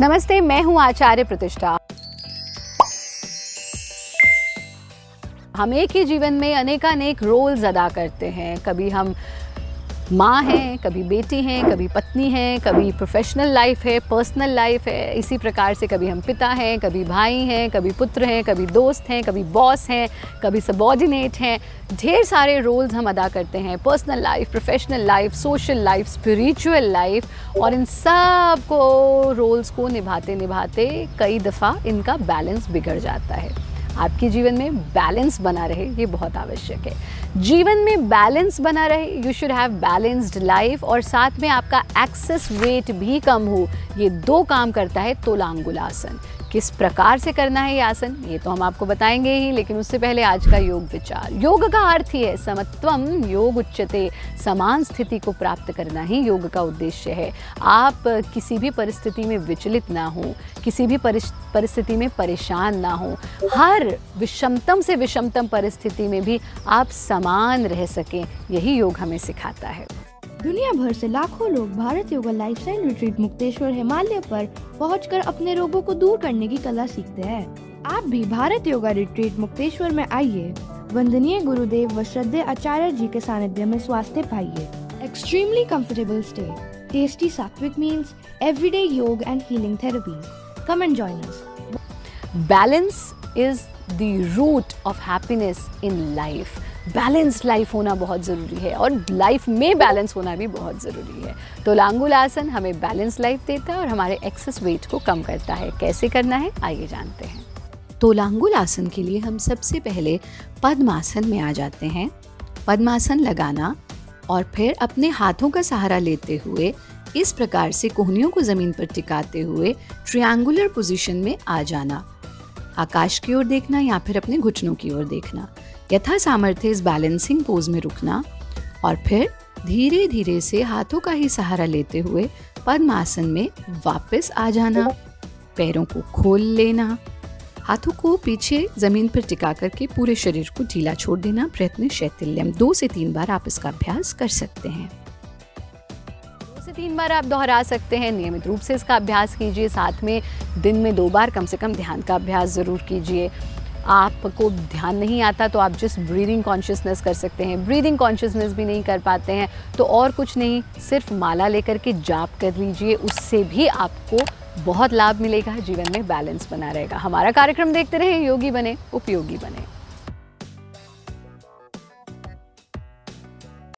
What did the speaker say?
नमस्ते, मैं हूँ आचार्य प्रतिष्ठा। हम एक ही जीवन में अनेकानेक रोल्स अदा करते हैं। कभी हम माँ हैं, कभी बेटी हैं, कभी पत्नी हैं, कभी प्रोफेशनल लाइफ है पर्सनल लाइफ है। इसी प्रकार से कभी हम पिता हैं, कभी भाई हैं, कभी पुत्र हैं, कभी दोस्त हैं, कभी बॉस हैं, कभी सबॉर्डिनेट हैं। ढेर सारे रोल्स हम अदा करते हैं। Personal life professional life social life spiritual life और इन सबको रोल्स को निभाते निभाते कई दफ़ा इनका बैलेंस बिगड़ जाता है। आपके जीवन में बैलेंस बना रहे, ये बहुत आवश्यक है। जीवन में बैलेंस बना रहे you should have balanced life और साथ में आपका एक्सेस वेट भी कम हो, ये दो काम करता है तोलांगुलासन किस प्रकार से करना है ये आसन, ये तो हम आपको बताएँगे ही, लेकिन उससे पहले आज का योग विचार। योग का अर्थ ही है समत्वम, योग उच्चते समान स्थिति को प्राप्त करना ही योग का उद्देश्य है। आप किसी भी परिस्थिति में विचलित ना हो, किसी भी परिस्थिति में परेशान ना हो, हर विषमतम से विषमतम परिस्थिति में भी आप समान रह सकें, यही योग हमें सिखाता है। दुनिया भर से लाखों लोग Bharat yoga lifestyle retreat Mukteshwar Himalaya पर पहुंचकर अपने रोगों को दूर करने की कला सीखते हैं। आप भी भारत योगा रिट्रीट मुक्तेश्वर में आइए। वंदनीय गुरुदेव व श्रद्धे आचार्य जी के सानिध्य में स्वास्थ्य पाइए। Extremely comfortable stay tasty sattvic meals everyday yog and therapies come and join us balance is the root of happiness in life balanced life होना बहुत ज़रूरी है और लाइफ में बैलेंस होना भी बहुत ज़रूरी है। तो लांगुल आसन हमें बैलेंस लाइफ देता है और हमारे एक्सेस वेट को कम करता है। कैसे करना है? आइए जानते हैं। तो लांगुल आसन के लिए हम सबसे पहले पद्मासन में आ जाते हैं। पद्मासन लगाना और फिर अपने हाथों का सहारा लेते हुए इस प्रकार से कोहनियों को ज़मीन पर टिकाते हुए ट्रियांगुलर पोजीशन में आ जाना। आकाश की ओर देखना या फिर अपने घुटनों की ओर देखना। यथा सामर्थ्य इस बैलेंसिंग पोज में रुकना और फिर धीरे धीरे से हाथों का ही सहारा लेते हुए पद्मासन में वापस आ जाना। पैरों को खोल लेना। हाथों को पीछे ज़मीन पर टिका करके पूरे शरीर को ढीला छोड़ देना। प्रयत्न शैथिल्यम दो से तीन बार आप इसका अभ्यास कर सकते हैं। से तीन बार आप दोहरा सकते हैं। नियमित रूप से इसका अभ्यास कीजिए। साथ में दिन में दो बार कम से कम ध्यान का अभ्यास ज़रूर कीजिए। आपको ध्यान नहीं आता तो आप जस्ट ब्रीदिंग कॉन्शियसनेस कर सकते हैं। ब्रीदिंग कॉन्शियसनेस भी नहीं कर पाते हैं। तो और कुछ नहीं, सिर्फ़ माला लेकर के जाप कर लीजिए। उससे भी आपको बहुत लाभ मिलेगा। जीवन में बैलेंस बना रहेगा। हमारा कार्यक्रम देखते रहें। योगी बने, उपयोगी बने।